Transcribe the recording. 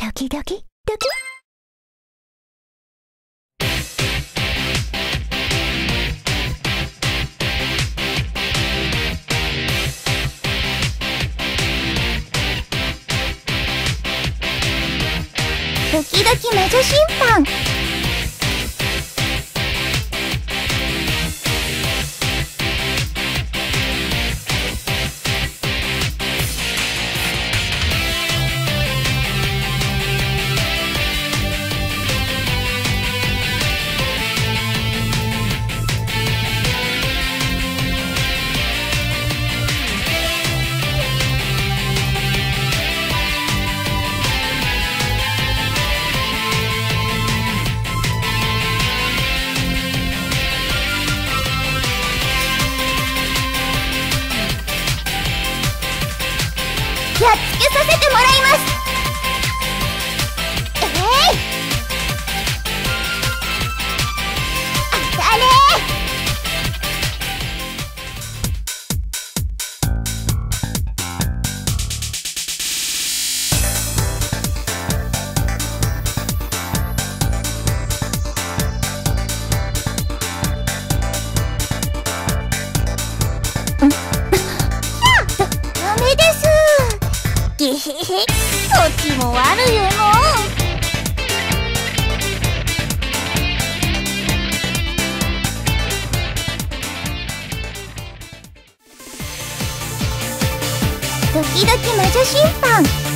ドキドキ。ドキ時々魔女審判。てもら ゲヘヘこっちも悪いよもうドキドキ魔女審判。